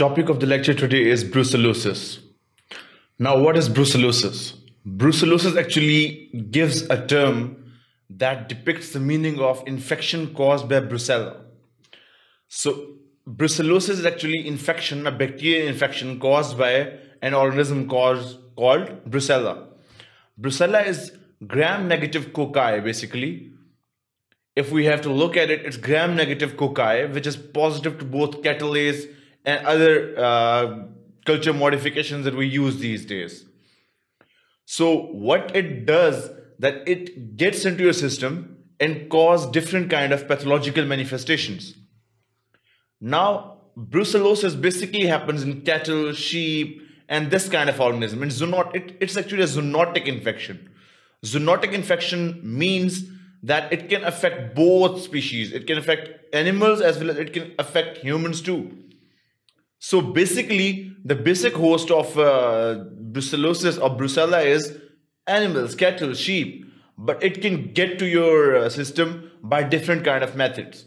Topic of the lecture today is brucellosis. Now, what is brucellosis? Brucellosis actually gives a term that depicts the meaning of infection caused by brucella. So, brucellosis is actually infection, a bacterial infection caused by an organism called, called brucella. Brucella is gram-negative cocci, basically. If we have to look at it, it's gram-negative cocci, which is positive to both catalase and other uh, culture modifications that we use these days. So what it does that it gets into your system and cause different kind of pathological manifestations. Now, brucellosis basically happens in cattle, sheep, and this kind of organism. And zoonot, it, it's actually a zoonotic infection. Zoonotic infection means that it can affect both species. It can affect animals as well as it can affect humans too. So basically, the basic host of uh, brucellosis or brucella is animals, cattle, sheep, but it can get to your uh, system by different kind of methods.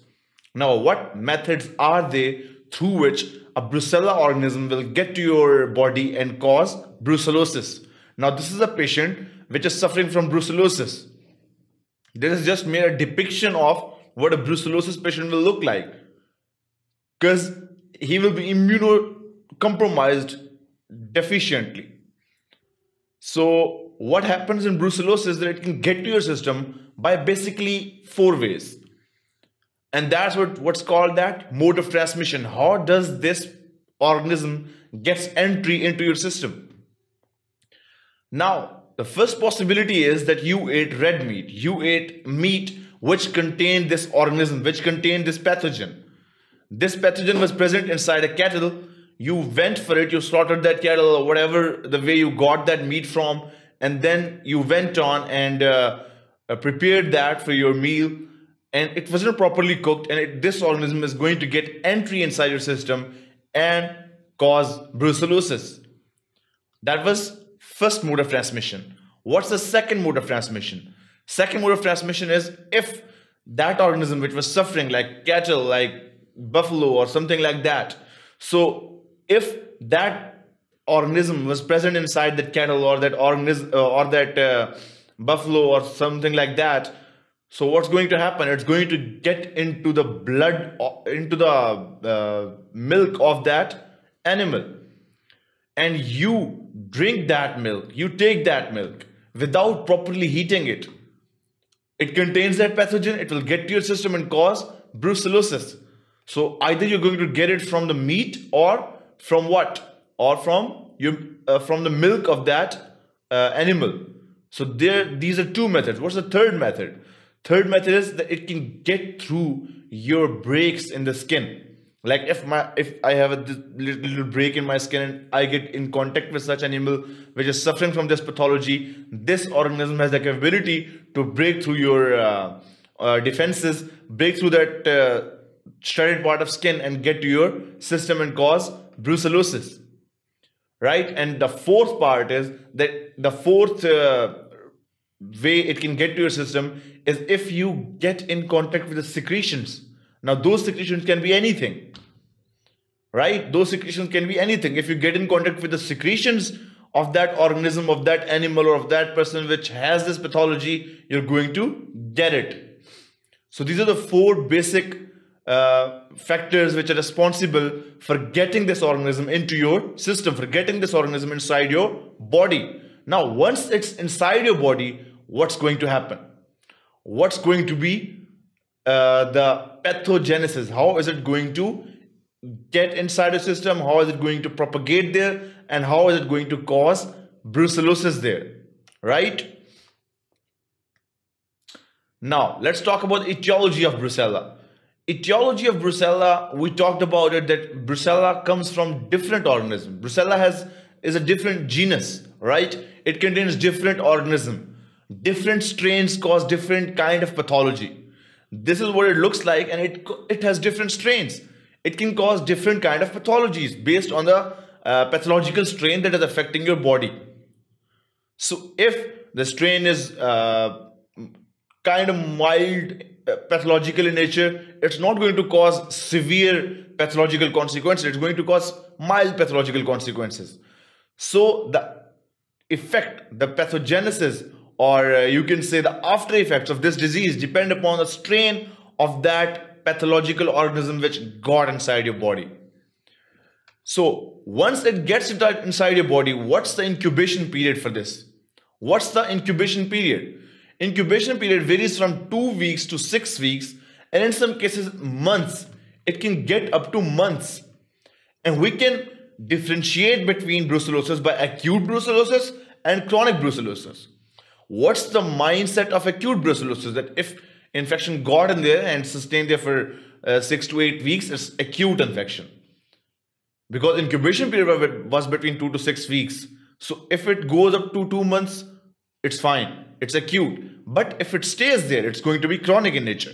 Now, what methods are they through which a brucella organism will get to your body and cause brucellosis? Now, this is a patient which is suffering from brucellosis. This is just made a depiction of what a brucellosis patient will look like. Because he will be immunocompromised deficiently. So what happens in brucellosis is that it can get to your system by basically four ways. And that's what, what's called that mode of transmission. How does this organism gets entry into your system? Now, the first possibility is that you ate red meat. You ate meat which contained this organism, which contained this pathogen. This pathogen was present inside a cattle. You went for it, you slaughtered that cattle or whatever the way you got that meat from, and then you went on and uh, uh, prepared that for your meal. And it wasn't properly cooked, and it, this organism is going to get entry inside your system and cause brucellosis. That was first mode of transmission. What's the second mode of transmission? Second mode of transmission is if that organism which was suffering like cattle, like buffalo or something like that. So if that organism was present inside that cattle or that organism uh, or that uh, buffalo or something like that, so what's going to happen? It's going to get into the blood, uh, into the uh, milk of that animal. And you drink that milk, you take that milk without properly heating it. It contains that pathogen, it will get to your system and cause brucellosis. So either you're going to get it from the meat or from what? Or from you uh, from the milk of that uh, animal. So there, these are two methods. What's the third method? Third method is that it can get through your breaks in the skin. Like if my if I have a little break in my skin and I get in contact with such animal which is suffering from this pathology, this organism has the capability to break through your uh, uh, defenses, break through that uh, shredded part of skin and get to your system and cause brucellosis right? And the fourth part is that the fourth uh, way it can get to your system is if you get in contact with the secretions. Now those secretions can be anything right? Those secretions can be anything. If you get in contact with the secretions of that organism of that animal or of that person which has this pathology you're going to get it. So these are the four basic uh, factors which are responsible for getting this organism into your system, for getting this organism inside your body. Now, once it's inside your body, what's going to happen? What's going to be uh, the pathogenesis? How is it going to get inside the system? How is it going to propagate there? And how is it going to cause brucellosis there? Right? Now, let's talk about etiology of brucella etiology of brucella we talked about it that brucella comes from different organisms brucella has is a different genus right? It contains different organism. Different strains cause different kind of pathology. This is what it looks like and it it has different strains. It can cause different kind of pathologies based on the uh, pathological strain that is affecting your body. So if the strain is uh, kind of mild pathological in nature. It's not going to cause severe pathological consequences. It's going to cause mild pathological consequences. So the effect, the pathogenesis, or uh, you can say the after effects of this disease depend upon the strain of that pathological organism which got inside your body. So once it gets inside your body, what's the incubation period for this? What's the incubation period? Incubation period varies from two weeks to six weeks, and in some cases, months. It can get up to months. And we can differentiate between brucellosis by acute brucellosis and chronic brucellosis. What's the mindset of acute brucellosis? That if infection got in there and sustained there for uh, six to eight weeks, it's acute infection. Because incubation period was between two to six weeks. So if it goes up to two months, it's fine. It's acute. But if it stays there, it's going to be chronic in nature.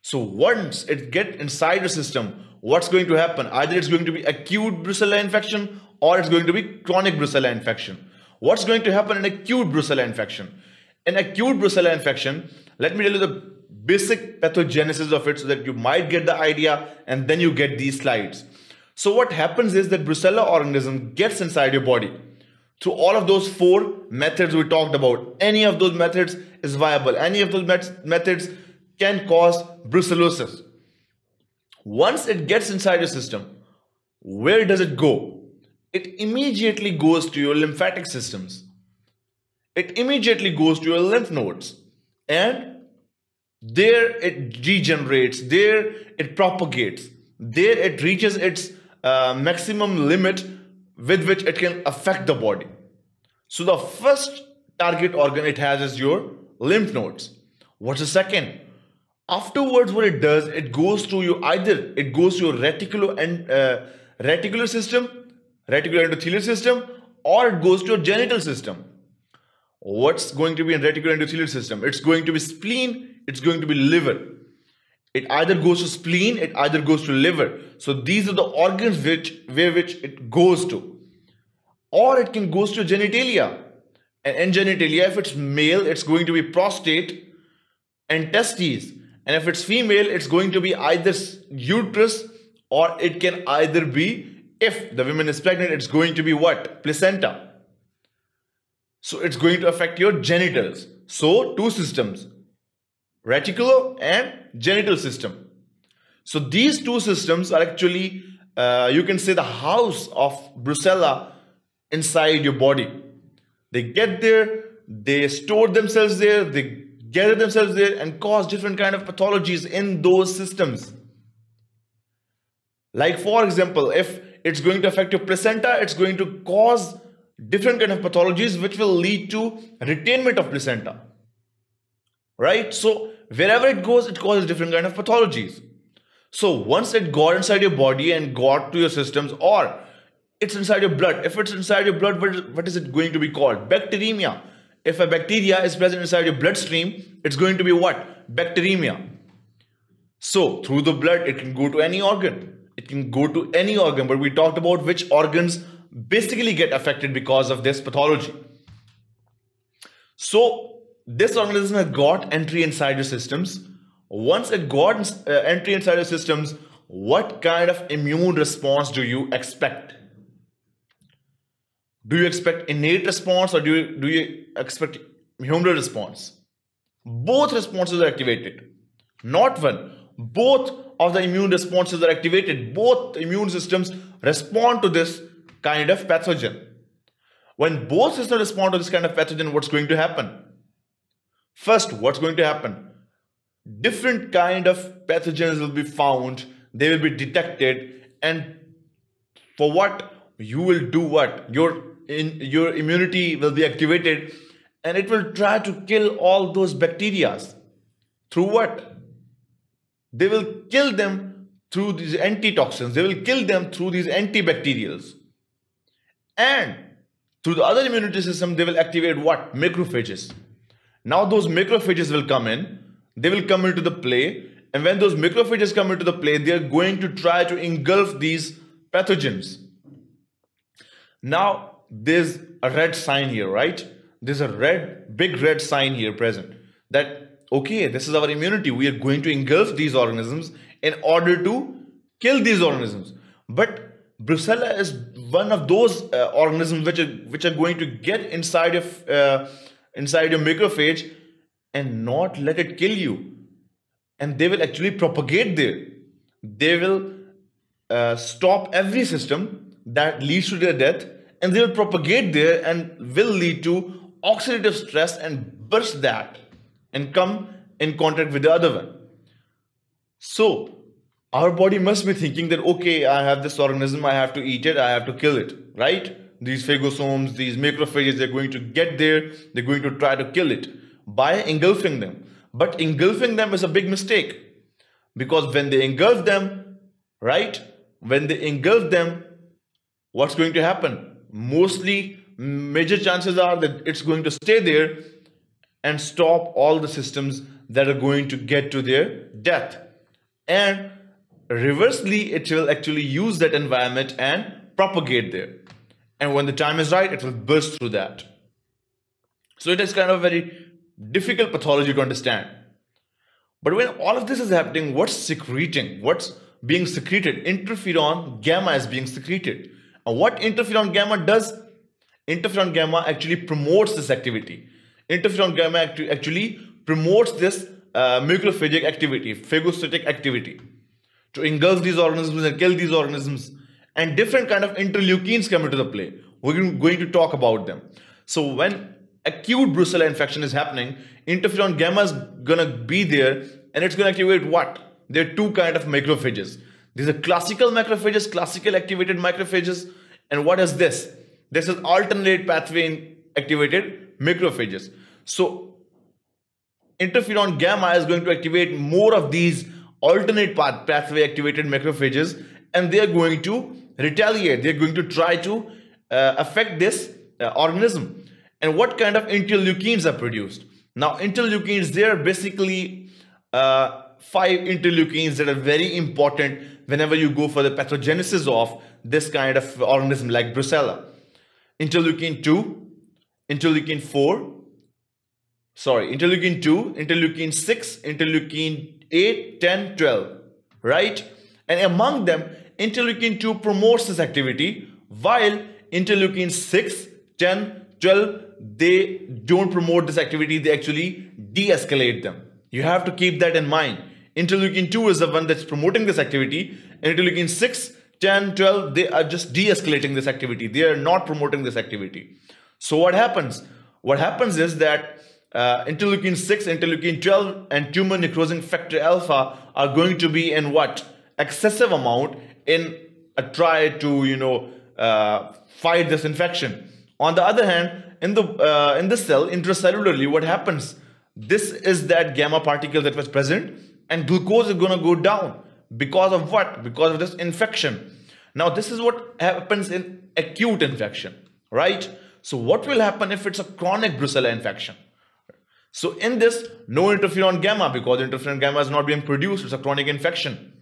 So once it get inside the system, what's going to happen? Either it's going to be acute Brucella infection or it's going to be chronic Brucella infection. What's going to happen in acute Brucella infection? In acute Brucella infection, let me tell you the basic pathogenesis of it so that you might get the idea and then you get these slides. So what happens is that Brucella organism gets inside your body through all of those four methods we talked about. Any of those methods is viable. Any of those met methods can cause brucellosis. Once it gets inside your system, where does it go? It immediately goes to your lymphatic systems. It immediately goes to your lymph nodes. And there it degenerates, there it propagates, there it reaches its uh, maximum limit with which it can affect the body. So the first target organ it has is your lymph nodes. What's the second? Afterwards, what it does, it goes through you either it goes to your reticular and uh, reticular system, reticular endothelial system, or it goes to your genital system. What's going to be in reticular endothelial system? It's going to be spleen, it's going to be liver. It either goes to spleen, it either goes to liver. So these are the organs which where which it goes to. Or it can goes to genitalia. And in genitalia, if it's male, it's going to be prostate and testes. And if it's female, it's going to be either uterus or it can either be, if the woman is pregnant, it's going to be what? Placenta. So it's going to affect your genitals. So two systems, reticular and genital system. So these two systems are actually, uh, you can say the house of Brucella inside your body. They get there, they store themselves there, they gather themselves there and cause different kind of pathologies in those systems. Like for example, if it's going to affect your placenta, it's going to cause different kind of pathologies which will lead to retainment of placenta. Right? So wherever it goes, it causes different kind of pathologies. So once it got inside your body and got to your systems or it's inside your blood. If it's inside your blood, what is, it going to be called? Bacteremia. If a bacteria is present inside your bloodstream, it's going to be what? Bacteremia. So through the blood, it can go to any organ. It can go to any organ, but we talked about which organs basically get affected because of this pathology. So this organism has got entry inside your systems. Once it got uh, entry inside your systems, what kind of immune response do you expect? Do you expect innate response or do you, do you expect humoral response? Both responses are activated. Not one. Both of the immune responses are activated. Both immune systems respond to this kind of pathogen. When both systems respond to this kind of pathogen, what's going to happen? First, what's going to happen? Different kind of pathogens will be found. They will be detected. And for what? You will do what? Your in your immunity will be activated and it will try to kill all those bacteria through what they will kill them through these antitoxins they will kill them through these antibacterials and through the other immunity system they will activate what macrophages now those macrophages will come in they will come into the play and when those macrophages come into the play they are going to try to engulf these pathogens now there's a red sign here, right? There's a red, big red sign here present that okay, this is our immunity. We are going to engulf these organisms in order to kill these organisms. But Brucella is one of those uh, organisms which are which are going to get inside of uh, inside your macrophage and not let it kill you, and they will actually propagate there. They will uh, stop every system that leads to their death, and they will propagate there and will lead to oxidative stress and burst that and come in contact with the other one. So our body must be thinking that okay i have this organism i have to eat it i have to kill it right these phagosomes these macrophages they're going to get there. They're going to try to kill it by engulfing them. But engulfing them is a big mistake because when they engulf them right when they engulf them what's going to happen? Mostly major chances are that it's going to stay there and stop all the systems that are going to get to their death. And reversely it will actually use that environment and propagate there and when the time is right it will burst through that. So it is kind of a very difficult pathology to understand. But when all of this is happening what's secreting? What's being secreted? Interferon gamma is being secreted. And what interferon gamma does? Interferon gamma actually promotes this activity. Interferon gamma actually promotes this uh, macrophagic activity phagocytic activity to engulf these organisms and kill these organisms. And different kind of interleukins come into the play. We're going to talk about them. So when acute brucella infection is happening, interferon gamma is gonna be there and it's gonna activate what? There are two kind of macrophages. These are classical macrophages, classical activated macrophages. And what is this? This is alternate pathway activated macrophages. So interferon gamma is going to activate more of these alternate path, pathway activated macrophages and they are going to retaliate. They're going to try to uh, affect this uh, organism. And what kind of interleukins are produced? Now, interleukins, they are basically uh, five interleukins that are very important whenever you go for the pathogenesis of this kind of organism like Brucella. Interleukin 2, interleukin 4, sorry, interleukin 2, interleukin 6, interleukin 8, 10, 12, right? And among them, interleukin 2 promotes this activity, while interleukin 6, 10, 12, they don't promote this activity, they actually de-escalate them. You have to keep that in mind. Interleukin 2 is the one that's promoting this activity, interleukin 6, 10, 12, they are just de-escalating this activity. They are not promoting this activity. So what happens? What happens is that uh, interleukin 6, interleukin 12, and tumor necrosing factor alpha are going to be in what? Excessive amount in a try to, you know, uh, fight this infection. On the other hand, in the uh, in the cell, intracellularly, what happens? This is that gamma particle that was present, and glucose is going to go down because of what? Because of this infection. Now, this is what happens in acute infection, right? So, what will happen if it's a chronic brucella infection? So in this, no interferon gamma because interferon gamma is not being produced. It's a chronic infection.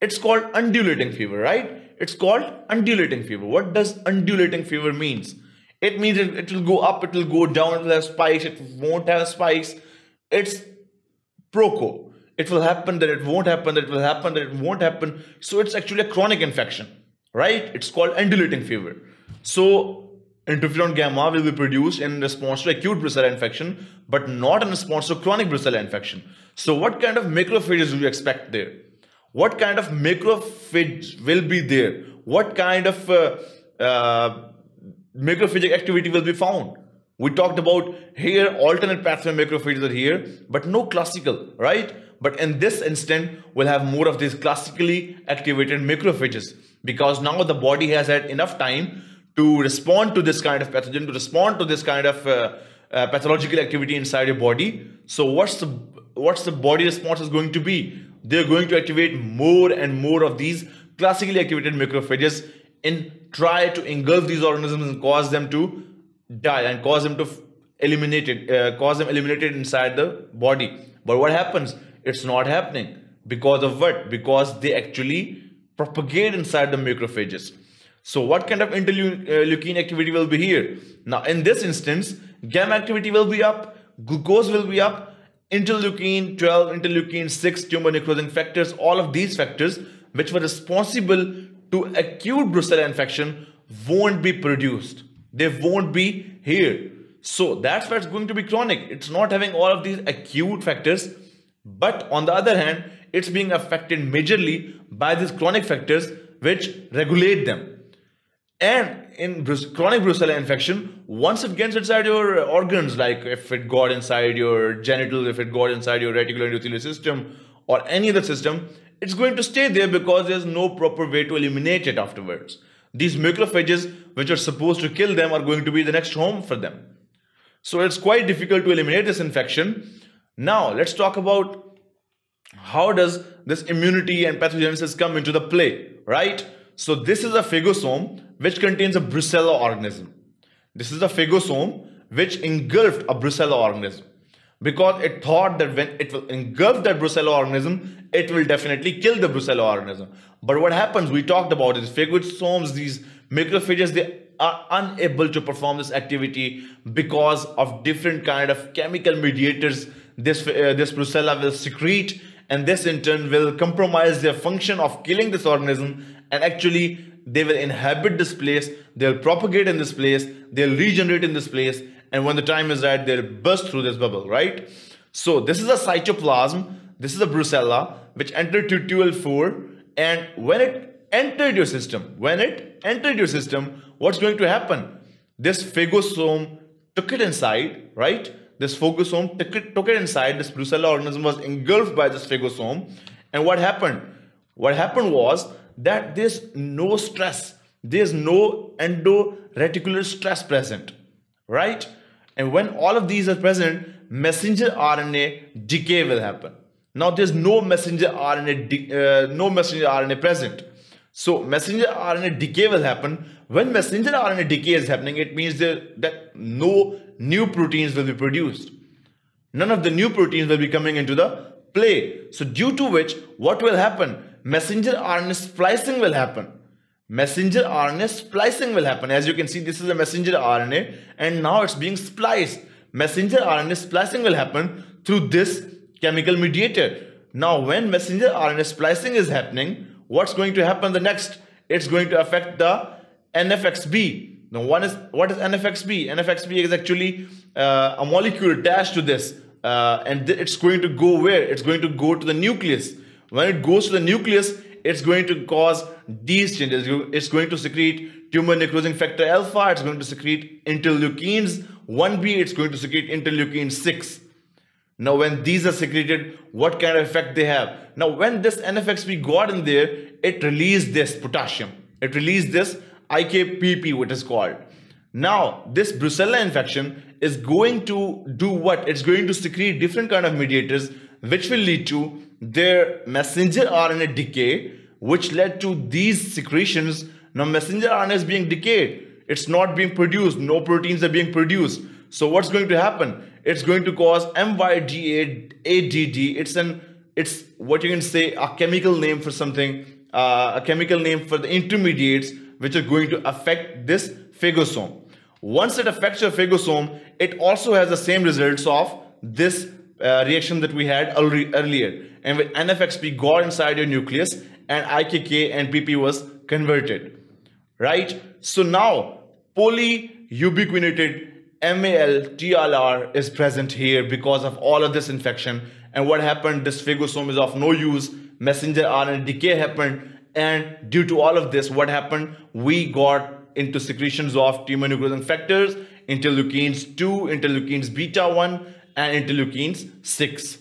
It's called undulating fever, right? It's called undulating fever. What does undulating fever means? It means it, it will go up, it will go down, it will have spikes, it won't have spikes. It's proco. It will happen, that it won't happen, that it will happen, that it won't happen. So it's actually a chronic infection, right? It's called undulating fever. So interferon gamma will be produced in response to acute brucella infection, but not in response to chronic brucella infection. So what kind of macrophages do you expect there? What kind of macrophage will be there? What kind of uh, uh, macrophagic activity will be found? We talked about here alternate pathway macrophages are here, but no classical, right? But in this instant, we'll have more of these classically activated macrophages because now the body has had enough time to respond to this kind of pathogen, to respond to this kind of uh, uh, pathological activity inside your body. So what's the what's the body response is going to be? They're going to activate more and more of these classically activated macrophages and try to engulf these organisms and cause them to die and cause them to eliminate it, uh, cause them eliminated inside the body. But what happens? It's not happening because of what? Because they actually propagate inside the macrophages. So what kind of interleukin activity will be here? Now in this instance, gamma activity will be up, glucose will be up, interleukin 12, interleukin 6, tumor necrosing factors, all of these factors which were responsible to acute brucella infection won't be produced. They won't be here. So that's why it's going to be chronic. It's not having all of these acute factors, but on the other hand, it's being affected majorly by these chronic factors which regulate them. And in chronic brucella infection, once it gets inside your uh, organs, like if it got inside your genitals, if it got inside your reticular reticuloendothelial system or any other system, it's going to stay there because there's no proper way to eliminate it afterwards. These macrophages, which are supposed to kill them, are going to be the next home for them. So it's quite difficult to eliminate this infection. Now, let's talk about how does this immunity and pathogenesis come into the play, right? So this is a phagosome which contains a brucella organism. This is a phagosome which engulfed a brucella organism because it thought that when it will engulf that brucella organism, it will definitely kill the brucella organism. But what happens, we talked about it, phagosomes, these macrophages, they are unable to perform this activity because of different kind of chemical mediators this, uh, this brucella will secrete and this in turn will compromise their function of killing this organism and actually they will inhabit this place, they'll propagate in this place, they'll regenerate in this place and when the time is right, they'll burst through this bubble, right? So this is a cytoplasm, this is a brucella, which entered to 2L4, and when it entered your system, when it entered your system, what's going to happen? This phagosome took it inside, right? This phagosome took it, took it inside, this brucella organism was engulfed by this phagosome, and what happened? What happened was that there's no stress, there's no endoreticular stress present, right? And when all of these are present, messenger RNA decay will happen. Now there's no messenger RNA, uh, no messenger RNA present. So messenger RNA decay will happen. When messenger RNA decay is happening, it means that, that no new proteins will be produced. None of the new proteins will be coming into the play. So due to which, what will happen? Messenger RNA splicing will happen messenger RNA splicing will happen. As you can see, this is a messenger RNA and now it's being spliced. Messenger RNA splicing will happen through this chemical mediator. Now, when messenger RNA splicing is happening, what's going to happen the next? It's going to affect the NFXB. Now, one is what is NFXB? NFXB is actually uh, a molecule attached to this, uh, and it's going to go where? It's going to go to the nucleus. When it goes to the nucleus, it's going to cause these changes. It's going to secrete tumor necrosing factor alpha. It's going to secrete interleukins 1b. It's going to secrete interleukin 6. Now, when these are secreted, what kind of effect they have? Now, when this NFXB got in there, it released this potassium. It released this IKPP, what is called. Now, this brucella infection is going to do what? It's going to secrete different kind of mediators, which will lead to their messenger RNA decay, which led to these secretions. Now, messenger RNA is being decayed. It's not being produced. No proteins are being produced. So what's going to happen? It's going to cause MYD8ADD. It's an it's what you can say a chemical name for something, uh, a chemical name for the intermediates which are going to affect this phagosome. Once it affects your phagosome, it also has the same results of this uh, reaction that we had earlier. And with NFXB got inside your nucleus and IKK and PP was converted. Right? So now polyubiquinated MAL TLR is present here because of all of this infection. And what happened? This phagosome is of no use. Messenger RNA decay happened. And due to all of this, what happened? We got into secretions of tumor necrosis factors, interleukins 2, interleukins beta 1, and interleukins 6.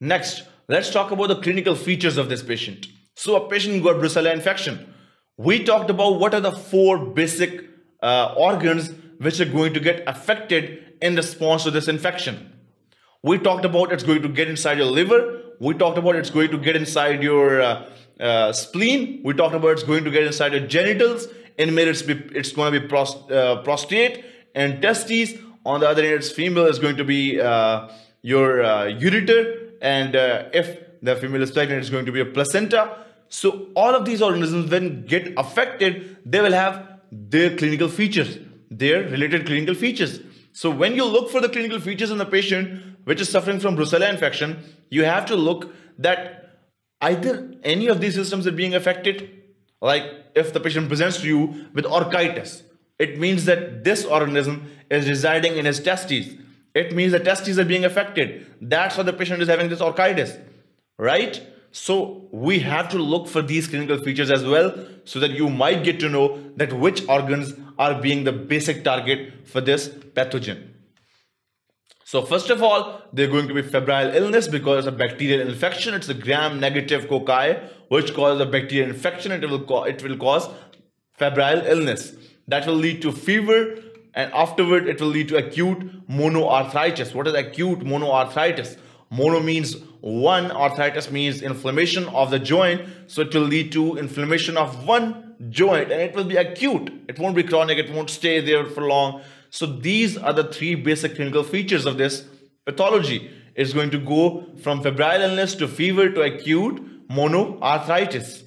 Next, let's talk about the clinical features of this patient. So a patient got brucella infection. We talked about what are the four basic uh, organs which are going to get affected in response to this infection. We talked about it's going to get inside your liver. We talked about it's going to get inside your uh, uh, spleen. We talked about it's going to get inside your genitals. In male, it's, it's going to be prost, uh, prostate and testes. On the other hand, it's female is going to be uh, your uh, ureter. And uh, if the female is pregnant, it's going to be a placenta. So all of these organisms, when get affected, they will have their clinical features, their related clinical features. So when you look for the clinical features in the patient which is suffering from Brucella infection, you have to look that either any of these systems are being affected, like if the patient presents to you with orchitis, it means that this organism is residing in his testes. It means the testes are being affected. That's why the patient is having this orchitis, right? So we have to look for these clinical features as well so that you might get to know that which organs are being the basic target for this pathogen. So first of all, they're going to be febrile illness because of bacterial infection. It's a gram-negative cocci which causes a bacterial infection. It will, it will cause febrile illness. That will lead to fever and afterward it will lead to acute monoarthritis. What is acute monoarthritis? Mono means one, arthritis means inflammation of the joint. So it will lead to inflammation of one joint and it will be acute. It won't be chronic. It won't stay there for long. So these are the three basic clinical features of this pathology. It's going to go from febrile illness to fever to acute monoarthritis.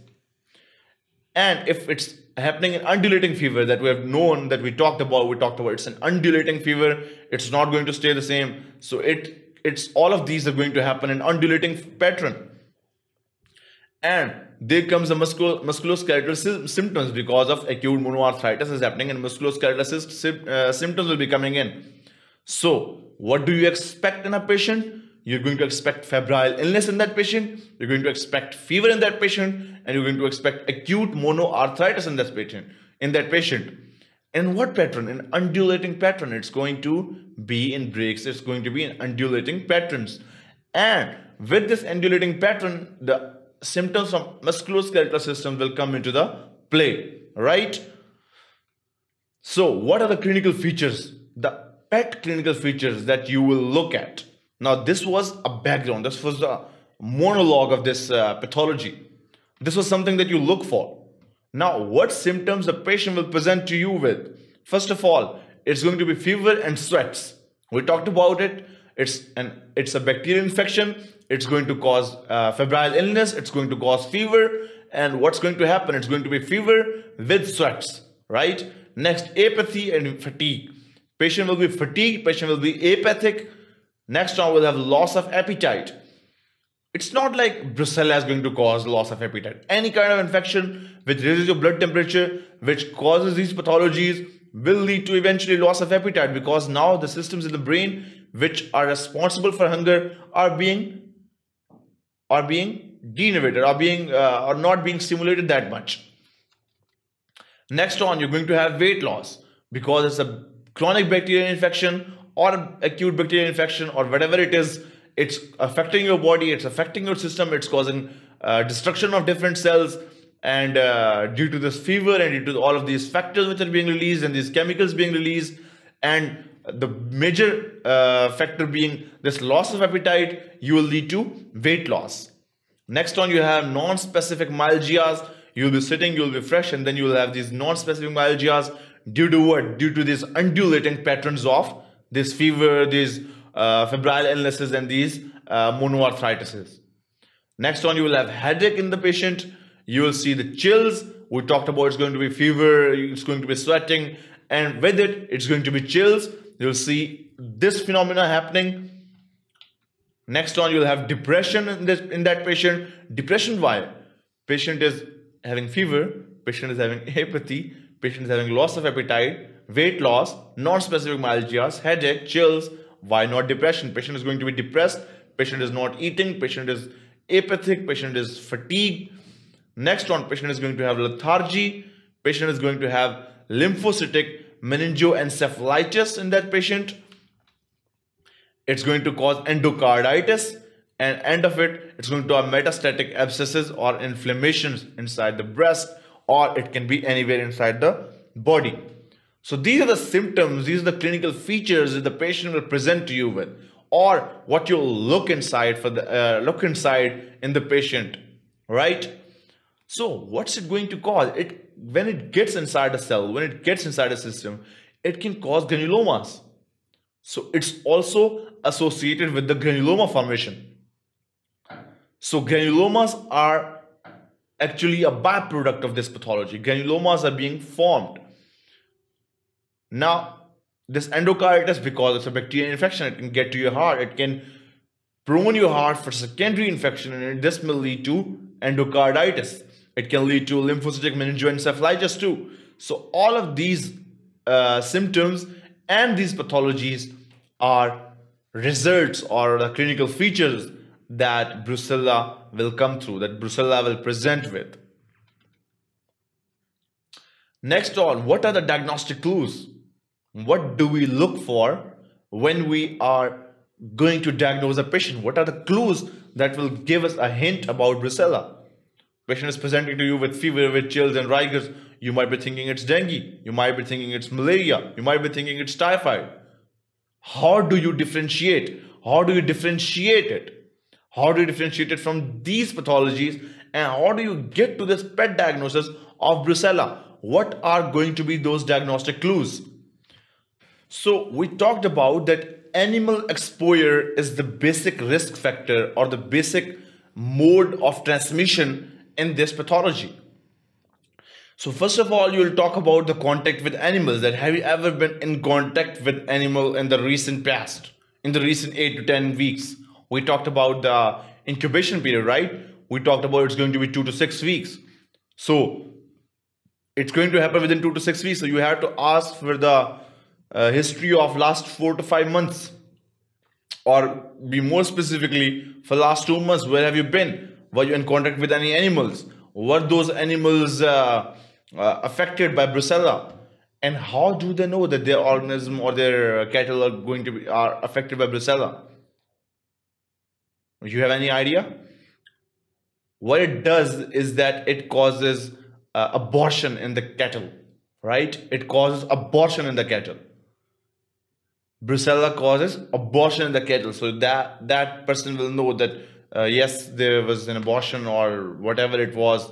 And if it's happening in undulating fever that we have known that we talked about, we talked about it's an undulating fever. It's not going to stay the same. So it it's all of these are going to happen in undulating pattern. And there comes the musculo musculoskeletal symptoms because of acute monoarthritis is happening and musculoskeletal uh, symptoms will be coming in. So what do you expect in a patient? You're going to expect febrile illness in that patient. You're going to expect fever in that patient. And you're going to expect acute monoarthritis in that patient. In that patient. In what pattern? In undulating pattern. It's going to be in breaks. It's going to be in undulating patterns. And with this undulating pattern, the symptoms from musculoskeletal system will come into the play. Right? So what are the clinical features? The PET clinical features that you will look at. Now this was a background. This was a monologue of this uh, pathology. This was something that you look for. Now, what symptoms the patient will present to you with? First of all, it's going to be fever and sweats. We talked about it. It's an it's a bacterial infection. It's going to cause uh, febrile illness. It's going to cause fever. And what's going to happen? It's going to be fever with sweats, right? Next, apathy and fatigue. Patient will be fatigued. Patient will be apathic. Next one will have loss of appetite it's not like brucella is going to cause loss of appetite. Any kind of infection which raises your blood temperature, which causes these pathologies, will lead to eventually loss of appetite because now the systems in the brain which are responsible for hunger are being are being denervated, are being uh, are not being stimulated that much. Next on, you're going to have weight loss because it's a chronic bacterial infection or acute bacterial infection or whatever it is it's affecting your body it's affecting your system it's causing uh, destruction of different cells. And uh, due to this fever and due to all of these factors which are being released and these chemicals being released and the major uh, factor being this loss of appetite you will lead to weight loss. Next on you have non-specific myalgias. You'll be sitting you'll be fresh and then you will have these non-specific myalgias due to what? Due to these undulating patterns of this fever these uh, febrile illnesses and these uh, monoarthritises. Next one, you will have headache in the patient. You will see the chills. We talked about it's going to be fever, it's going to be sweating, and with it, it's going to be chills. You'll see this phenomena happening. Next one, you'll have depression in, this, in that patient. Depression, why? Patient is having fever, patient is having apathy, patient is having loss of appetite, weight loss, non-specific myalgias, headache, chills, why not depression? Patient is going to be depressed. Patient is not eating. Patient is apathic. Patient is fatigued. Next one, patient is going to have lethargy. Patient is going to have lymphocytic meningoencephalitis in that patient. It's going to cause endocarditis and end of it, it's going to have metastatic abscesses or inflammations inside the breast or it can be anywhere inside the body. So these are the symptoms, these are the clinical features that the patient will present to you with or what you'll look inside for the uh, look inside in the patient, right? So what's it going to cause? It when it gets inside a cell, when it gets inside a system, it can cause granulomas. So it's also associated with the granuloma formation. So granulomas are actually a byproduct of this pathology. Granulomas are being formed now, this endocarditis because it's a bacterial infection it can get to your heart. It can prone your heart for secondary infection and this may lead to endocarditis. It can lead to lymphocytic meningoencephalitis too. So all of these uh, symptoms and these pathologies are results or the clinical features that brucella will come through that brucella will present with. Next on what are the diagnostic clues what do we look for when we are going to diagnose a patient? What are the clues that will give us a hint about brucella? Patient is presenting to you with fever, with chills and rigors. You might be thinking it's dengue. You might be thinking it's malaria. You might be thinking it's typhoid. How do you differentiate? How do you differentiate it? How do you differentiate it from these pathologies? And how do you get to this PET diagnosis of brucella? What are going to be those diagnostic clues? So we talked about that animal exposure is the basic risk factor or the basic mode of transmission in this pathology. So first of all, you'll talk about the contact with animals that have you ever been in contact with animal in the recent past, in the recent 8 to 10 weeks. We talked about the incubation period, right? We talked about it's going to be 2 to 6 weeks. So it's going to happen within 2 to 6 weeks. So you have to ask for the uh, history of last four to five months. Or be more specifically for last two months where have you been? Were you in contact with any animals? Were those animals uh, uh, affected by brucella? And how do they know that their organism or their cattle are going to be are affected by brucella? Do you have any idea? What it does is that it causes uh, abortion in the cattle right? It causes abortion in the cattle brucella causes abortion in the cattle. So that that person will know that uh, yes there was an abortion or whatever it was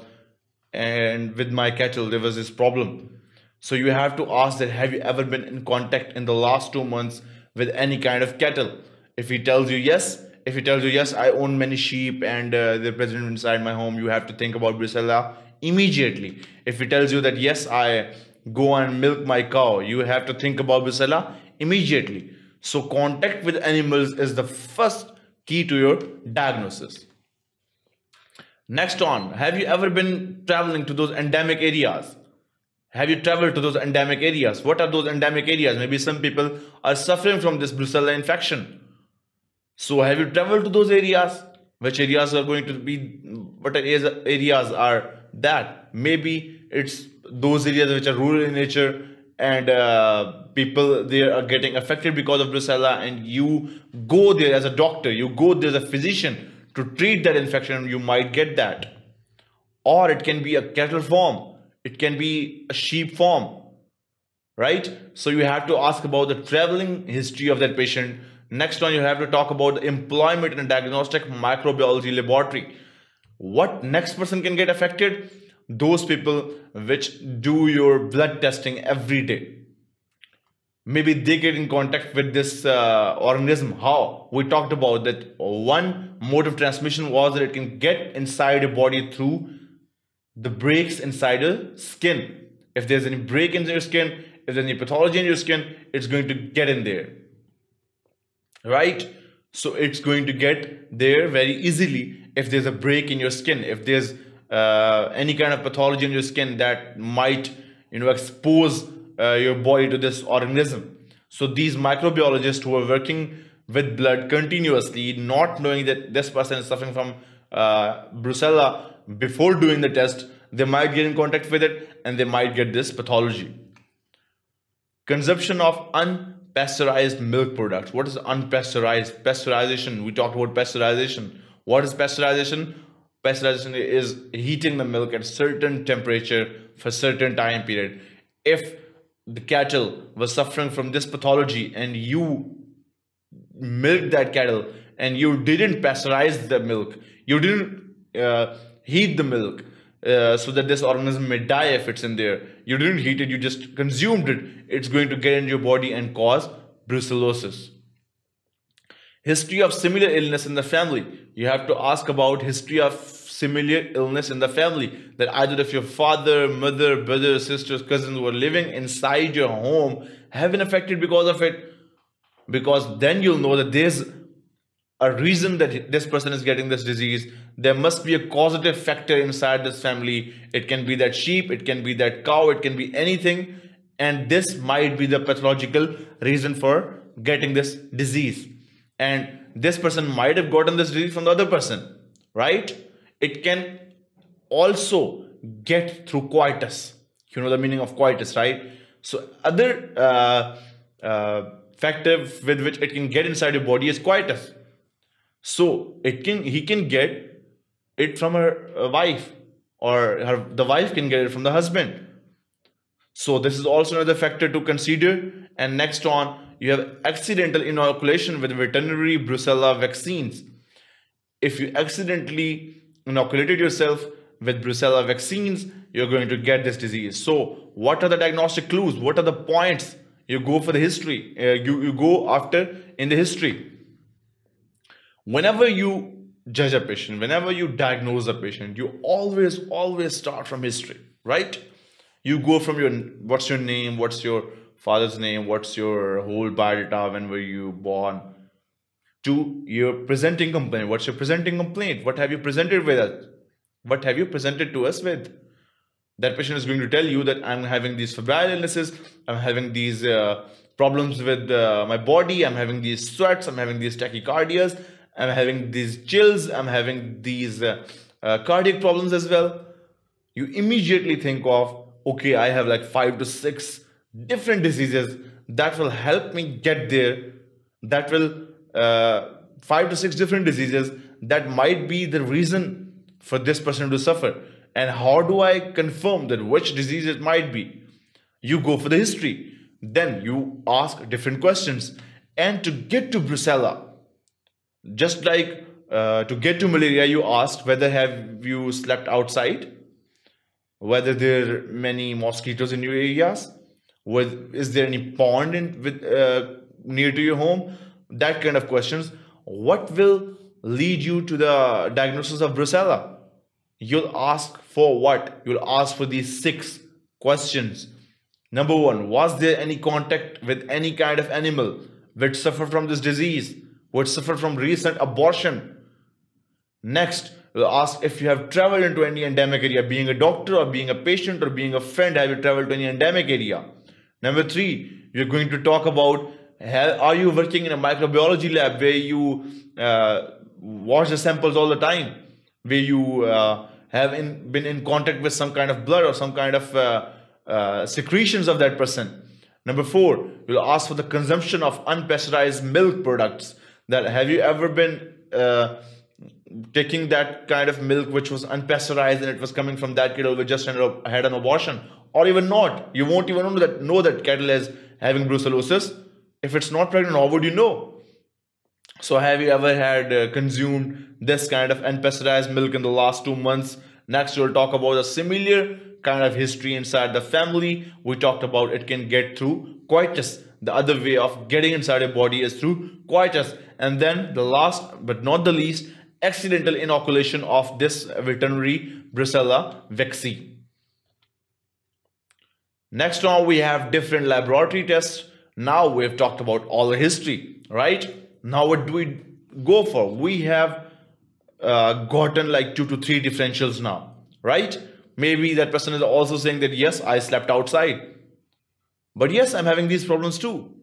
and with my cattle there was this problem. So you have to ask that have you ever been in contact in the last two months with any kind of cattle? If he tells you yes if he tells you yes i own many sheep and uh, they're present inside my home you have to think about brucella immediately. If he tells you that yes i go and milk my cow you have to think about brucella immediately. So contact with animals is the first key to your diagnosis. Next on, have you ever been traveling to those endemic areas? Have you traveled to those endemic areas? What are those endemic areas? Maybe some people are suffering from this brucella infection. So have you traveled to those areas? Which areas are going to be, what areas are that? Maybe it's those areas which are rural in nature and uh, people they are getting affected because of brucella and you go there as a doctor you go there as a physician to treat that infection you might get that. Or it can be a cattle form it can be a sheep form right? So you have to ask about the traveling history of that patient. Next one you have to talk about employment in a diagnostic microbiology laboratory. What next person can get affected those people which do your blood testing every day. Maybe they get in contact with this uh, organism. How? We talked about that one mode of transmission was that it can get inside your body through the breaks inside your skin. If there's any break in your skin if there's any pathology in your skin it's going to get in there. Right? So it's going to get there very easily if there's a break in your skin. If there's uh, any kind of pathology in your skin that might you know expose uh, your body to this organism. So these microbiologists who are working with blood continuously, not knowing that this person is suffering from uh, brucella before doing the test, they might get in contact with it and they might get this pathology. Consumption of unpasteurized milk products. What is unpasteurized? Pasteurization. We talked about pasteurization. What is pasteurization? Pasteurization is heating the milk at certain temperature for certain time period. If the cattle was suffering from this pathology and you milked that cattle and you didn't pasteurize the milk you didn't uh, heat the milk uh, so that this organism may die if it's in there you didn't heat it you just consumed it it's going to get into your body and cause brucellosis history of similar illness in the family you have to ask about history of similar illness in the family that either if your father mother brother, sisters cousins were living inside your home have been affected because of it because then you'll know that there's a reason that this person is getting this disease. There must be a causative factor inside this family. It can be that sheep it can be that cow it can be anything. And this might be the pathological reason for getting this disease. And this person might have gotten this disease from the other person right? It can also get through coitus. You know the meaning of coitus right? So other uh, uh, factor with which it can get inside your body is coitus. So it can he can get it from her uh, wife or her, the wife can get it from the husband. So this is also another factor to consider. And next on you have accidental inoculation with veterinary brucella vaccines. If you accidentally inoculated yourself with brucella vaccines you're going to get this disease. So what are the diagnostic clues? What are the points? You go for the history. Uh, you, you go after in the history. Whenever you judge a patient, whenever you diagnose a patient, you always, always start from history, right? You go from your, what's your name, what's your father's name, what's your whole biodata, when were you born, to your presenting complaint. What's your presenting complaint? What have you presented with us? What have you presented to us with? That patient is going to tell you that I'm having these febrile illnesses, I'm having these uh, problems with uh, my body, I'm having these sweats, I'm having these tachycardias, I'm having these chills, I'm having these uh, uh, cardiac problems as well. You immediately think of, okay, I have like five to six different diseases that will help me get there. That will, uh, five to six different diseases that might be the reason for this person to suffer. And how do I confirm that which disease it might be? You go for the history. Then you ask different questions. And to get to Brucella, just like uh, to get to malaria, you asked whether have you slept outside, whether there are many mosquitoes in your areas, with is there any pond in with uh, near to your home, that kind of questions. What will lead you to the diagnosis of brucella? You'll ask for what? You'll ask for these six questions. Number one, was there any contact with any kind of animal which suffered from this disease? which suffer from recent abortion. Next, we'll ask if you have traveled into any endemic area, being a doctor or being a patient or being a friend, have you traveled to any endemic area? Number three, we're going to talk about are you working in a microbiology lab where you uh, wash the samples all the time, where you uh, have in, been in contact with some kind of blood or some kind of uh, uh secretions of that person. Number four, we'll ask for the consumption of unpasteurized milk products. That have you ever been uh, taking that kind of milk which was unpasteurized and it was coming from that kid who just had an abortion or even not. You won't even know that know that cattle is having brucellosis. If it's not pregnant how would you know? So have you ever had uh, consumed this kind of unpasteurized milk in the last two months? Next we'll talk about a similar kind of history inside the family. We talked about it can get through coitus the other way of getting inside your body is through coitus and then the last but not the least accidental inoculation of this veterinary brucella vaccine next on we have different laboratory tests now we've talked about all the history right now what do we go for we have uh, gotten like two to three differentials now right maybe that person is also saying that yes i slept outside but yes, I'm having these problems too.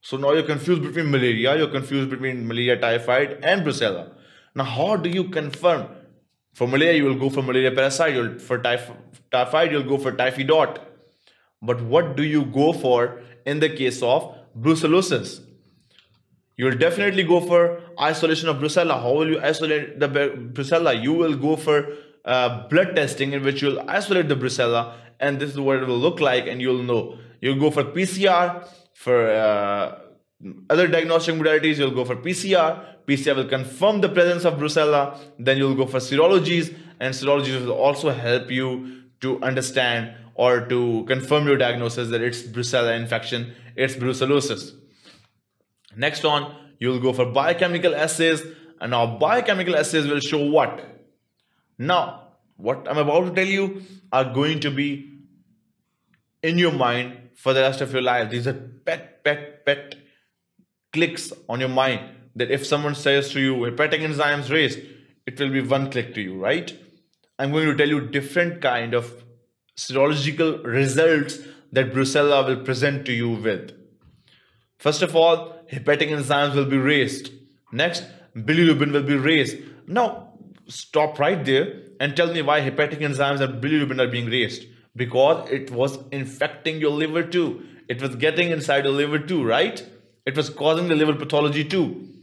So now you're confused between malaria, you're confused between malaria typhoid and brucella. Now, how do you confirm? For malaria, you will go for malaria parasite. You'll, for typh- typhoid, you'll go for typhidot. But what do you go for in the case of brucellosis? You'll definitely go for isolation of brucella. How will you isolate the brucella? You will go for uh, blood testing in which you'll isolate the brucella and this is what it will look like and you'll know You'll go for PCR. For uh, other diagnostic modalities, you'll go for PCR. PCR will confirm the presence of brucella. Then you'll go for serologies, and serologies will also help you to understand or to confirm your diagnosis that it's brucella infection, it's brucellosis. Next on, you'll go for biochemical assays, and now biochemical assays will show what? Now, what I'm about to tell you are going to be in your mind for the rest of your life. These are pet, pet, pet clicks on your mind that if someone says to you, hepatic enzymes raised, it will be one click to you, right? I'm going to tell you different kind of serological results that Brucella will present to you with. First of all, hepatic enzymes will be raised. Next, bilirubin will be raised. Now, stop right there and tell me why hepatic enzymes and bilirubin are being raised. Because it was infecting your liver too. It was getting inside the liver too, right? It was causing the liver pathology too.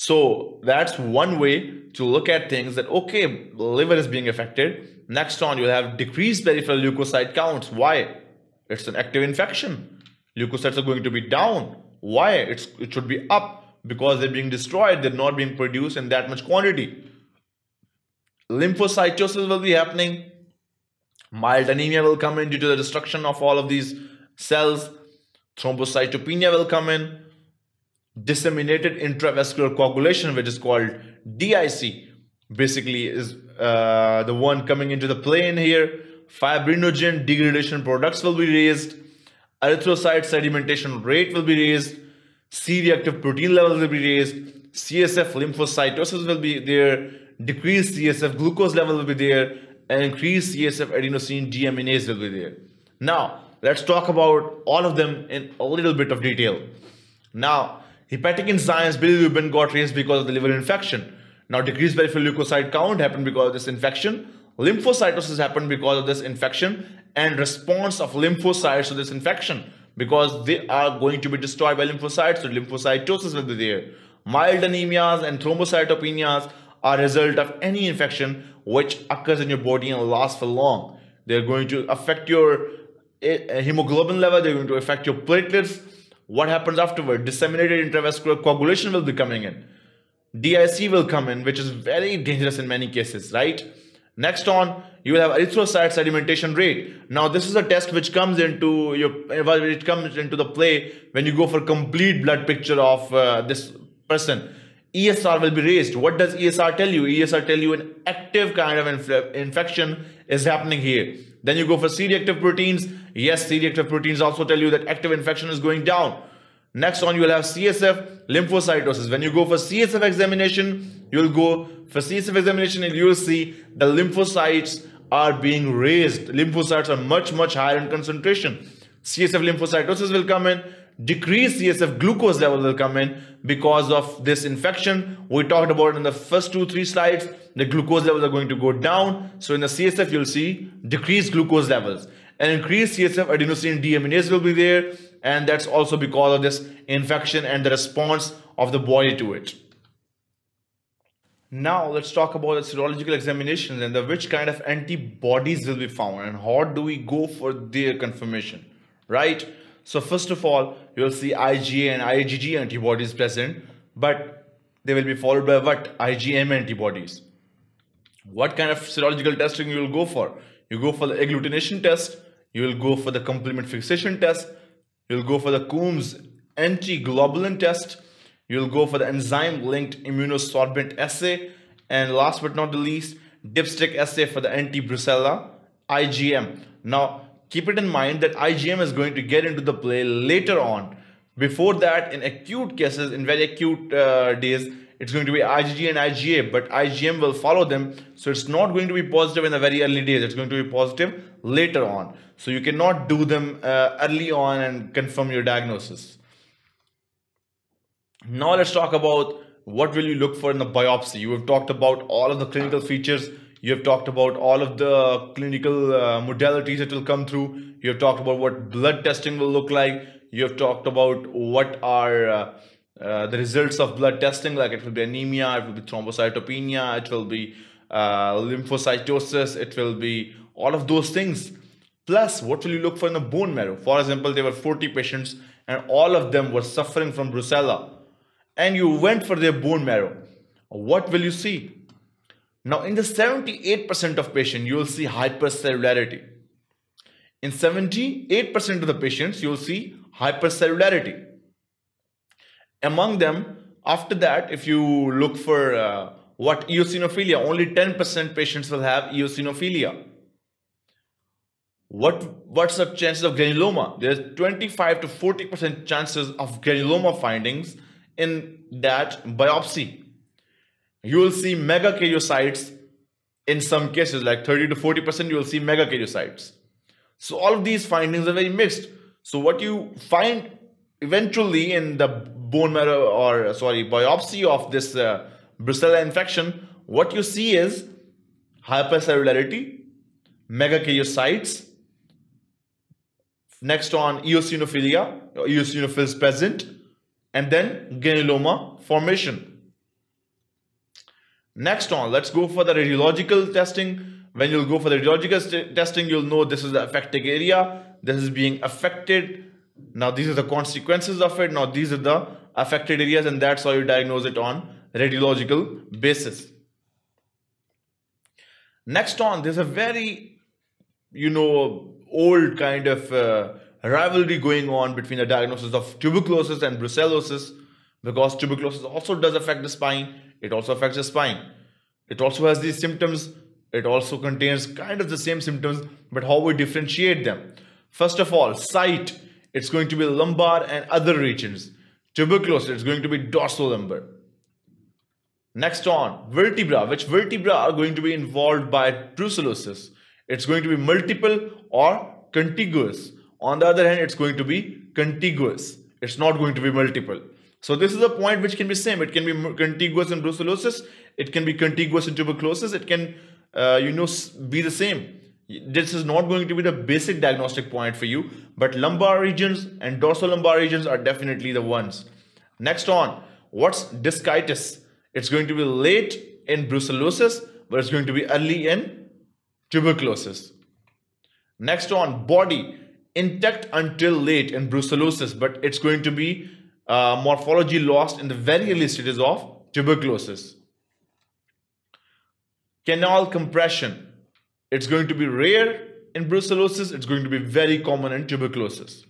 So that's one way to look at things that, okay, liver is being affected. Next on, you'll have decreased peripheral leukocyte counts. Why? It's an active infection. Leukocytes are going to be down. Why? It's, it should be up because they're being destroyed. They're not being produced in that much quantity. Lymphocytosis will be happening. Mild anemia will come in due to the destruction of all of these cells. Thrombocytopenia will come in. Disseminated intravascular coagulation, which is called DIC, basically is uh, the one coming into the plane here. Fibrinogen degradation products will be raised. Erythrocyte sedimentation rate will be raised. C-reactive protein levels will be raised. CSF lymphocytosis will be there. Decreased CSF glucose level will be there. And increased CSF adenosine deaminase will be there. Now, let's talk about all of them in a little bit of detail. Now, hepatic enzymes bilirubin got raised because of the liver infection. Now, decreased peripheral leukocyte count happened because of this infection. Lymphocytosis happened because of this infection and response of lymphocytes to this infection because they are going to be destroyed by lymphocytes. So lymphocytosis will be there. Mild anemias and thrombocytopenias are a result of any infection which occurs in your body and lasts for long. They're going to affect your eh, hemoglobin level. They're going to affect your platelets. What happens afterward? Disseminated intravascular coagulation will be coming in. DIC will come in, which is very dangerous in many cases, right? Next on, you will have erythrocyte sedimentation rate. Now, this is a test which comes into your, it comes into the play when you go for complete blood picture of uh, this person. ESR will be raised. What does ESR tell you? ESR tell you an active kind of inf infection is happening here. Then you go for C-reactive proteins. Yes, C-reactive proteins also tell you that active infection is going down. Next on, you will have CSF lymphocytosis. When you go for CSF examination, you'll go for CSF examination and you'll see the lymphocytes are being raised. Lymphocytes are much, much higher in concentration. CSF lymphocytosis will come in. Decreased CSF glucose level will come in because of this infection. We talked about in the first two, three slides, the glucose levels are going to go down. So in the CSF, you'll see decreased glucose levels. And increased CSF adenosine deaminase will be there and that's also because of this infection and the response of the body to it. Now let's talk about the serological examinations and the which kind of antibodies will be found and how do we go for their confirmation, right? So first of all, you'll see IgA and IgG antibodies present, but they will be followed by what? IgM antibodies. What kind of serological testing you will go for? You go for the agglutination test, you will go for the complement fixation test, You'll go for the Coombs anti-globulin test. You'll go for the enzyme-linked immunosorbent assay. And last but not the least, dipstick assay for the anti-brucella IgM. Now, keep it in mind that IgM is going to get into the play later on. Before that, in acute cases, in very acute uh, days, it's going to be IgG and IgA, but IgM will follow them. So it's not going to be positive in the very early days. It's going to be positive later on. So you cannot do them uh, early on and confirm your diagnosis. Now let's talk about what will you look for in the biopsy. You have talked about all of the clinical features. You have talked about all of the clinical uh, modalities that will come through. You have talked about what blood testing will look like. You have talked about what are uh, uh, the results of blood testing, like it will be anemia, it will be thrombocytopenia, it will be uh, lymphocytosis, it will be all of those things. Plus, what will you look for in the bone marrow? For example, there were 40 patients and all of them were suffering from brucella. And you went for their bone marrow. What will you see? Now, in the 78% of patients, you will see hypercellularity. In 78% of the patients, you will see hypercellularity. Among them after that if you look for uh, what eosinophilia only 10% patients will have eosinophilia. What what's the chances of granuloma? There's 25 to 40% chances of granuloma findings in that biopsy you will see megakaryocytes in some cases like 30 to 40% you will see megakaryocytes so all of these findings are very mixed so what you find eventually in the bone marrow or sorry biopsy of this uh, Brucella infection, what you see is hypercellularity, mega megakaryocytes, next on eosinophilia, eosinophils present, and then granuloma formation. Next on, let's go for the radiological testing. When you'll go for the radiological testing, you'll know this is the affected area, this is being affected. Now, these are the consequences of it. Now, these are the affected areas, and that's how you diagnose it on radiological basis. Next on, there's a very, you know, old kind of uh, rivalry going on between the diagnosis of tuberculosis and brucellosis because tuberculosis also does affect the spine. It also affects the spine. It also has these symptoms. It also contains kind of the same symptoms, but how we differentiate them. First of all, site, it's going to be lumbar and other regions. Tuberculosis, it's going to be dorsal lumbar. Next on, vertebra. Which vertebra are going to be involved by brucellosis? It's going to be multiple or contiguous. On the other hand, it's going to be contiguous. It's not going to be multiple. So this is a point which can be same. It can be contiguous in brucellosis. It can be contiguous in tuberculosis. It can, uh, you know, be the same. This is not going to be the basic diagnostic point for you, but lumbar regions and dorsal lumbar regions are definitely the ones. Next on, what's discitis? It's going to be late in brucellosis, but it's going to be early in tuberculosis. Next on body, intact until late in brucellosis, but it's going to be uh, morphology lost in the very early stages of tuberculosis. Canal compression, it's going to be rare in brucellosis, it's going to be very common in tuberculosis.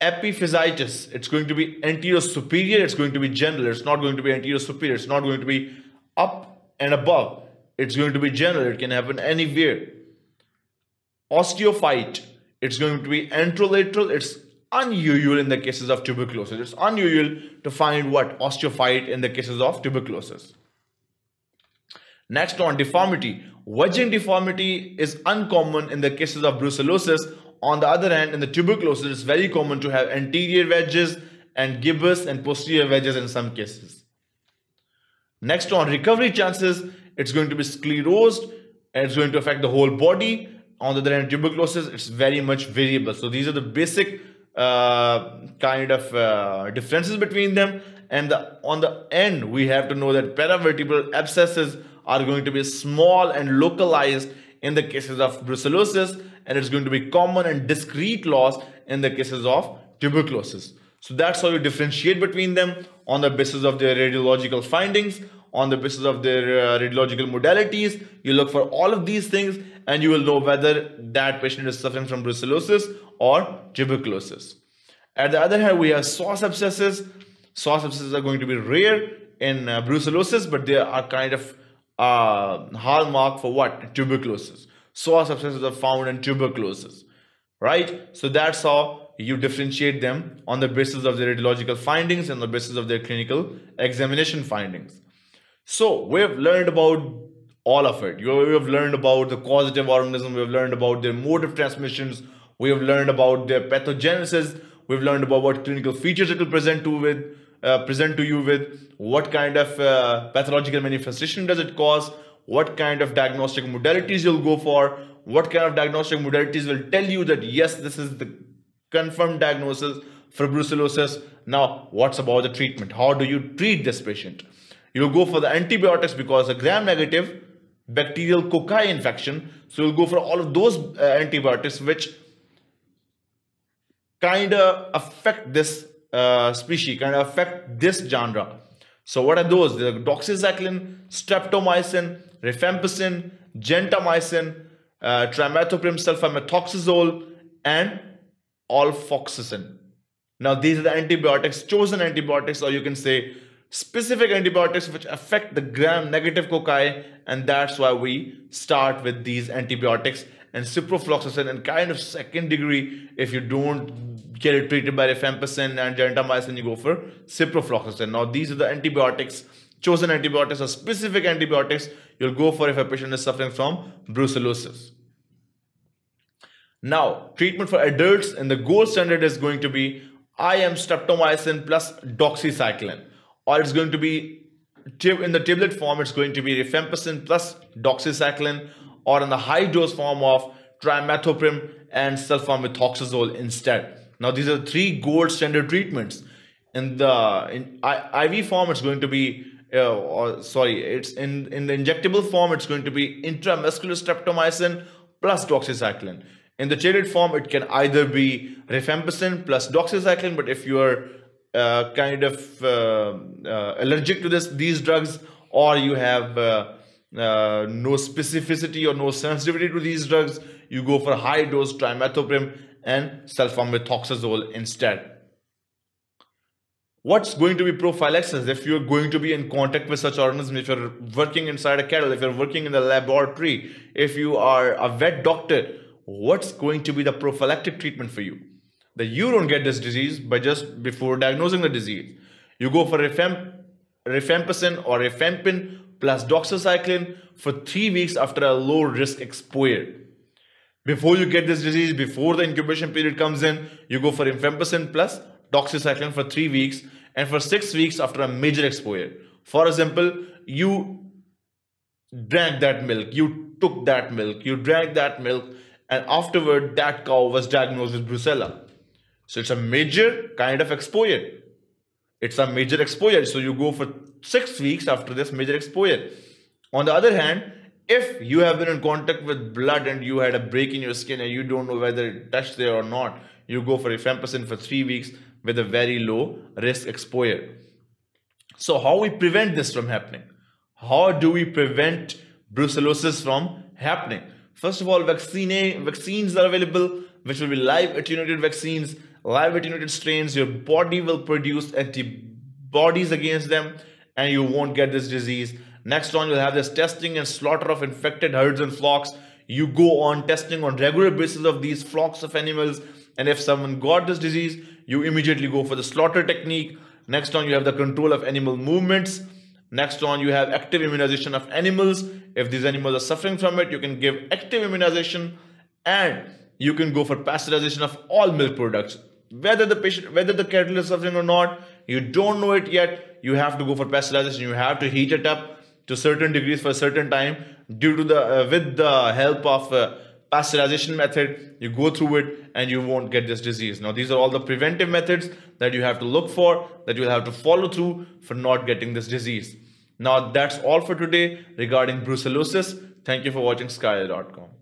Epiphysitis, it's going to be anterior superior, it's going to be general, it's not going to be anterior superior, it's not going to be up and above, it's going to be general, it can happen anywhere. Osteophyte, it's going to be anterolateral, it's unusual in the cases of tuberculosis. It's unusual to find what osteophyte in the cases of tuberculosis. Next on deformity. Wedging deformity is uncommon in the cases of brucellosis on the other hand, in the tuberculosis, it's very common to have anterior wedges and gibbus and posterior wedges in some cases. Next on recovery chances, it's going to be sclerosed and it's going to affect the whole body. On the other hand, tuberculosis, it's very much variable. So these are the basic uh, kind of uh, differences between them. And the, on the end, we have to know that paravertebral abscesses are going to be small and localized in the cases of brucellosis and it's going to be common and discrete loss in the cases of tuberculosis. So that's how you differentiate between them on the basis of their radiological findings, on the basis of their uh, radiological modalities. You look for all of these things and you will know whether that patient is suffering from brucellosis or tuberculosis. At the other hand, we have psoas abscesses. Psoas abscesses are going to be rare in uh, brucellosis, but they are kind of uh, hallmark for what? Tuberculosis. Psoas abscesses are found in tuberculosis, right? So that's how you differentiate them on the basis of their radiological findings and the basis of their clinical examination findings. So we have learned about all of it. We have learned about the causative organism. We have learned about their mode of transmissions. We have learned about their pathogenesis. We've learned about what clinical features it will present to with, uh, present to you with, what kind of uh, pathological manifestation does it cause, what kind of diagnostic modalities you'll go for, what kind of diagnostic modalities will tell you that yes, this is the confirmed diagnosis for brucellosis. Now, what's about the treatment? How do you treat this patient? You'll go for the antibiotics because a gram-negative bacterial cocci infection. So you'll go for all of those uh, antibiotics which kind of affect this uh, species, kind of affect this genre. So what are those? The doxycycline, streptomycin, rifampicin, gentamicin, uh, trimethoprim sulfamethoxazole, and ofloxacin. Now, these are the antibiotics, chosen antibiotics, or you can say specific antibiotics which affect the gram-negative cocci, and that's why we start with these antibiotics and ciprofloxacin and kind of second degree if you don't get it treated by rifampicin and gentamicin you go for ciprofloxacin. Now these are the antibiotics chosen antibiotics or specific antibiotics you'll go for if a patient is suffering from brucellosis. Now treatment for adults and the gold standard is going to be IM streptomycin plus doxycycline. Or it's going to be in the tablet form it's going to be rifampicin plus doxycycline or in the high dose form of trimethoprim and sulfamethoxazole instead. Now these are three gold standard treatments. In the in IV form, it's going to be uh, or sorry, it's in in the injectable form, it's going to be intramuscular streptomycin plus doxycycline. In the chelate form, it can either be rifampicin plus doxycycline, but if you are uh, kind of uh, uh, allergic to this these drugs or you have uh, no specificity or no sensitivity to these drugs, you go for high dose trimethoprim and sulfamethoxazole instead. What's going to be prophylaxis if you're going to be in contact with such organisms, if you're working inside a cattle, if you're working in the laboratory, if you are a vet doctor, what's going to be the prophylactic treatment for you? That you don't get this disease by just before diagnosing the disease. You go for rifamp, rifampicin or rifampin plus doxycycline for three weeks after a low risk exposure. Before you get this disease, before the incubation period comes in, you go for rifampicin plus doxycycline for three weeks and for six weeks after a major exposure. For example, you drank that milk, you took that milk, you drank that milk, and afterward that cow was diagnosed with brucella. So it's a major kind of exposure. It's a major exposure. So you go for six weeks after this major exposure. On the other hand, if you have been in contact with blood and you had a break in your skin and you don't know whether it touched there or not, you go for rifampicin for three weeks with a very low risk exposure. So how we prevent this from happening? How do we prevent brucellosis from happening? First of all, vaccine, vaccines are available, which will be live attenuated vaccines, live attenuated strains. Your body will produce antibodies against them and you won't get this disease. Next on, you'll have this testing and slaughter of infected herds and flocks. You go on testing on regular basis of these flocks of animals. And if someone got this disease, you immediately go for the slaughter technique. Next on, you have the control of animal movements. Next on, you have active immunization of animals. If these animals are suffering from it, you can give active immunization and you can go for pasteurization of all milk products. Whether the patient, whether the cattle is suffering or not, you don't know it yet. You have to go for pasteurization. You have to heat it up to certain degrees for a certain time. Due to the uh, with the help of uh, pasteurization method you go through it and you won't get this disease. Now these are all the preventive methods that you have to look for that you will have to follow through for not getting this disease. Now that's all for today regarding brucellosis. Thank you for watching sqadia.com